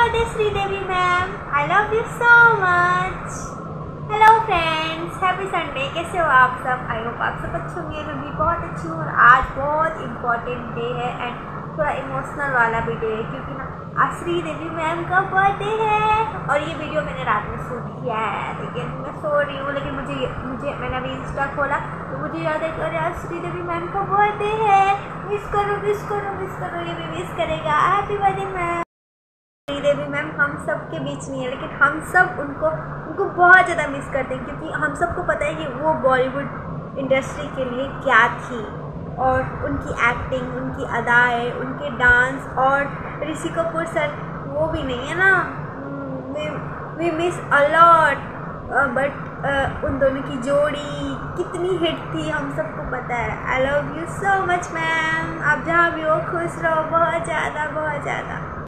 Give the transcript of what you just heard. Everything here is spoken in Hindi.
Birthday Sridevi ma'am I love you so much hello friends happy Sunday कैसे हो आप सब? आई होप आप सब अच्छे होंगे. मैं भी बहुत अच्छी हूँ और आज बहुत इम्पोर्टेंट डे है एंड थोड़ा इमोशनल वाला भी डे है क्योंकि ना, आज श्रीदेवी मैम का बर्थडे है और ये वीडियो मैंने रात में शूट किया है. लेकिन मैं सो रही हूँ, लेकिन मुझे मुझे, मैंने अभी इंस्टा खोला तो मुझे याद है कि अरे आज श्रीदेवी मैम का बर्थडे है. मिस करो मिस करो मिस करो, ये भी मिस करेगा. Happy birthday ma'am Sridevi ma'am हम सब के बीच नहीं है, लेकिन हम सब उनको उनको बहुत ज़्यादा मिस करते हैं, क्योंकि हम सबको पता है कि वो बॉलीवुड इंडस्ट्री के लिए क्या थी और उनकी एक्टिंग उनकी अदाएँ, उनके डांस और ऋषि कपूर सर, वो भी नहीं है ना? वी मिस अलॉट बट उन दोनों की जोड़ी कितनी हिट थी, हम सबको पता है। I love you so much ma'am आप जहाँ भी हो, खुश रहो, बहुत ज़्यादा बहुत ज़्यादा।